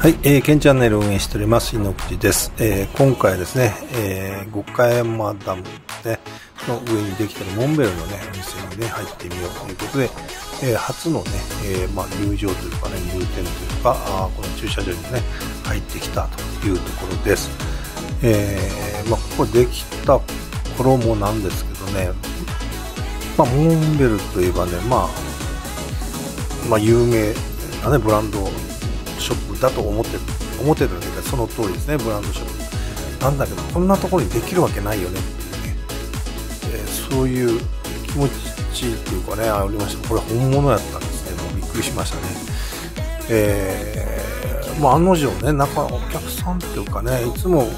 はい、えー、ケンチャンネルを運営しております、井ノ口です。えー、今回ですね、えー、五箇山ダム、ね、の上にできてるモンベルのね、お店にね、入ってみようということで、えー、初のね、えー、まあ、入場というかね、入店というか、あこの駐車場にね、入ってきたというところです。えー、まあ、ここできた頃もなんですけどね、まあ、モンベルといえばね、まあ、まあ、有名なね、ブランドだと思ってる思ってるだけどその通りですねブランドショップなんだけどこんなところにできるわけないよねっていうね、えー、そういう気持ちっていうかねありました。これ本物やったんですね。もうびっくりしましたね。えー、まあ、案の定ね中お客さんっていうかねいつも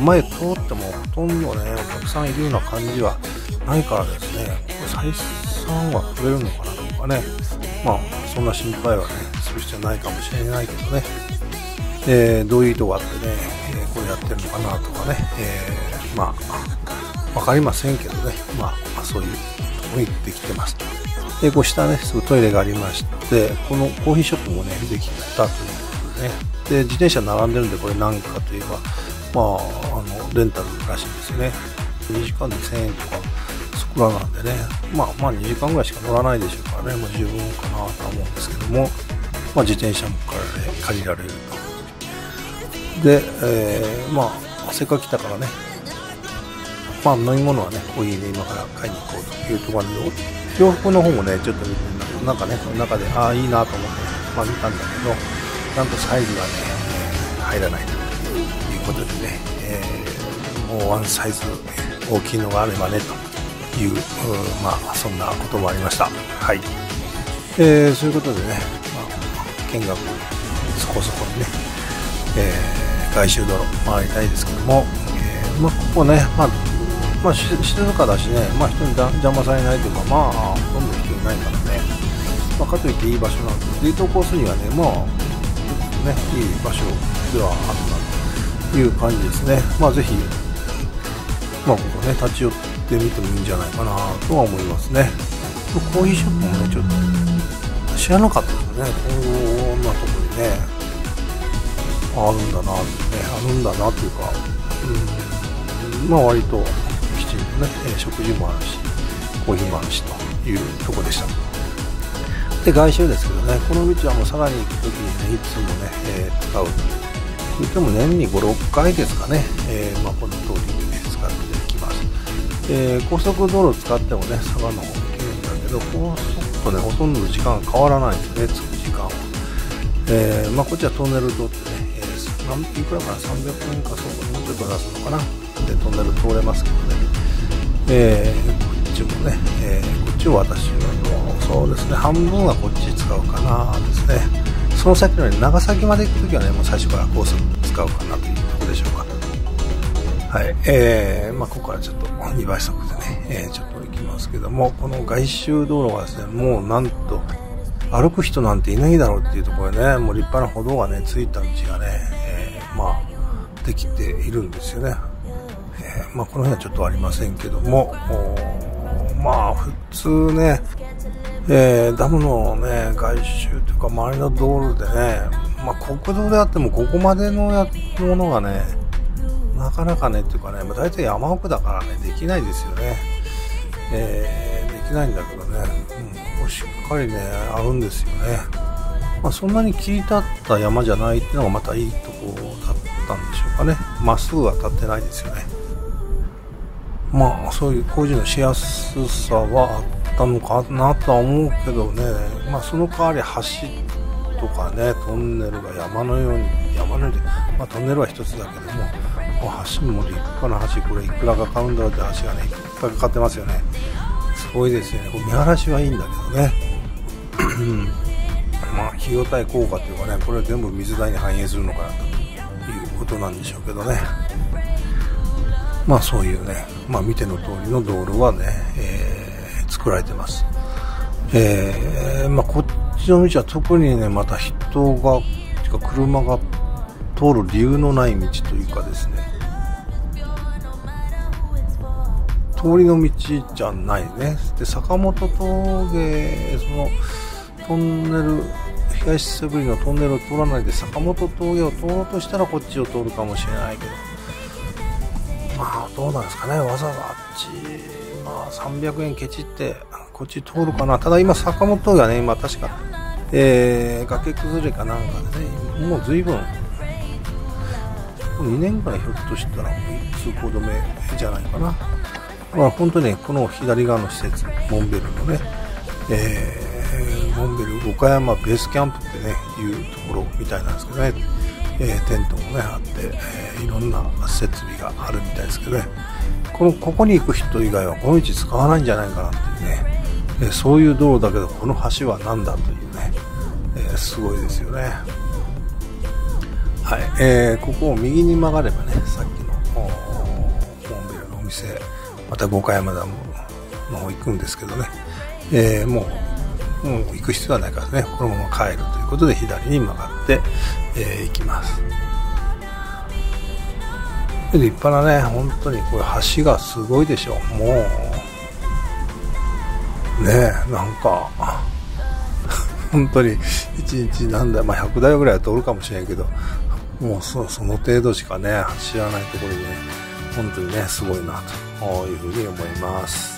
前通ってもほとんどねお客さんいるような感じはないからですね。これ採算は取れるのかなとかね。まあそんな心配はね。する必要ないかもしれないけどね、えー、どういう意図があってね、えー、これやってるのかなとかね、えー、まあ、わかりませんけどね、まあ、そういうとこにできてます。で、こう下ね、すぐトイレがありまして、このコーヒーショップもね、できたということでね、で、自転車並んでるんで、これ何かといえば、まあ、あの、レンタルらしいんですよね。2時間で1000円とか、そこらなんでね、まあまあ2時間ぐらいしか乗らないでしょうからね、もう十分かなとは思うんですけども、まあ、自転車も借りられると。で、えー、まあせっかく来たからね。まあ飲み物はねコーヒーで今から買いに行こうというところで洋服の方もねちょっと見てみたけどなんかねその中でああいいなと思って、まあ、見たんだけどなんとサイズがね入らないということでね、えー、もうワンサイズ大きいのがあればねという、まあそんなこともありました。はい、えー、そういうことでね見学そこそこにね、えー、外周道路回りたいですけども、えー、まあ、ここね、まあ、まあ、静かだしね、まあ、人に邪魔されないというか、まあ、ほとんど人いないからね、まあ、かといっていい場所なんで、デートコースにはね、まあ、ね、いい場所ではあるなという感じですね。まあ、ぜひ、まあ、ここね、立ち寄ってみてもいいんじゃないかなとは思いますね。コーヒーショップもね、ちょっと知らなかったですね。こんなとこにね、あるんだなね、あるんだなっていうか、うん、まあ割ときちんとね、食事もあるし、コーヒーもあるしというとこでした。で、外周ですけどね、この道はもうさらに行くときにね、いつもね、えー、使う。言っても年に5、6回ですかね、えー、まあ、この通りにね、使っていきます。えー、高速道路使ってもね、佐賀の方行けるんだけど、高速とね、ほとんど時間が変わらないんですね、着く時間は。えー、まあ、こっちはトンネル通ってね、えー、いくらかな、300円かそうか、もうちょっと出すのかな。で、トンネル通れますけどね。えー、こっちもね、えー、こっちを私は、そうですね、半分はこっち使うかなですね。その先のね、長崎まで行くときはね、もう最初から高速使うかなというところでしょうか。はい、えー、まあ、ここからちょっと2倍速でね、えー、ちょっと行きますけども、この外周道路はですね、もうなんと、歩く人なんていないだろうっていうところでね、もう立派な歩道がね、ついた道がね、えー、まあ、できているんですよね。えー、まあ、この辺はちょっとありませんけども、まあ、普通ね、えー、ダムのね、外周というか周りの道路でね、まあ、国道であってもここまでのやものがね、なかなかね、っていうかね、まあ、大体山奥だからね、できないですよね。えー、できないんだけどね、うん、ここしっかりね、あるんですよね。まあ、そんなに切り立った山じゃないっていうのがまたいいとこだったんでしょうかね。まっすぐは立ってないですよね。まあ、そういう工事のしやすさはあったのかなとは思うけどね、まあ、その代わり橋とかね、トンネルが山のように、山のように、まあ、トンネルは一つだけどももう、橋も立派な橋、これいくらかかるんだろうって橋がね、いっぱいかかってますよね。すごいですよね。こ見晴らしはいいんだけどね。まあ、費用対効果っていうかね、これは全部水代に反映するのかなということなんでしょうけどね。まあそういうね、まあ見ての通りの道路はね、えー、作られてます。えー、まあこっちの道は特にね、また人が、てか車が通る理由のない道というかですね、通りの道じゃないね。で、坂本峠、その、トンネル東久ぶりのトンネルを通らないで坂本峠を通ろうとしたらこっちを通るかもしれないけど。まあどうなんですかね。わざわざあっちまあ300円ケチってこっち通るかな。ただ今坂本峠はね今確かえー、崖崩れかなんかでねもう随分2年ぐらいひょっとしたら通行止めじゃないかな。まあ本当にこの左側の施設、モンベルのね、えー、モンベル岡山ベースキャンプってね、いうところみたいなんですけどね、えー、テントもね、あって、えー、いろんな設備があるみたいですけどね、この、ここに行く人以外はこの道使わないんじゃないかなっていうね、え、そういう道路だけどこの橋は何だというね、え、すごいですよね。はい、えー、ここを右に曲がればね、さっきのモンベルのお店、また五箇山ダムの方行くんですけどね、えー、もう、もう行く必要はないからね、このまま帰るということで左に曲がって、えー、行きます。立派なね、本当にこれ橋がすごいでしょう。もう、ねえ、なんか、本当に1日何台、まあ、100台ぐらいは通るかもしれんけど、もうそその程度しかね、知らないところでね、本当にね、すごいなというふうに思います。